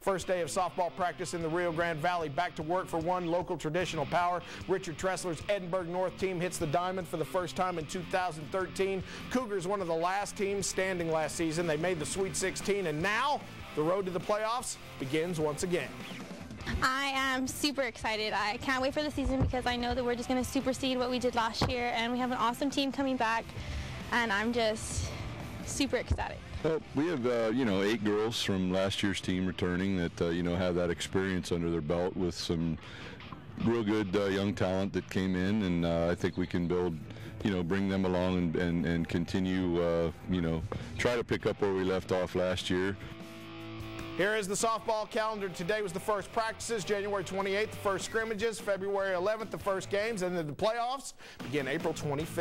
First day of softball practice in the Rio Grande Valley. Back to work for one local traditional power. Richard Tressler's Edinburg North team hits the diamond for the first time in 2013. Cougars, one of the last teams standing last season. They made the Sweet 16, and now the road to the playoffs begins once again. I am super excited. I can't wait for the season because I know that we're just going to supersede what we did last year, and we have an awesome team coming back, and I'm just super ecstatic. Well, we have uh, you know eight girls from last year's team returning that uh, you know have that experience under their belt with some real good uh, young talent that came in, and uh, I think we can build, you know, bring them along and and, and continue, uh, you know, try to pick up where we left off last year. Here is the softball calendar. Today was the first practices, January 28th, the first scrimmages, February 11th, the first games, and then the playoffs begin April 25th.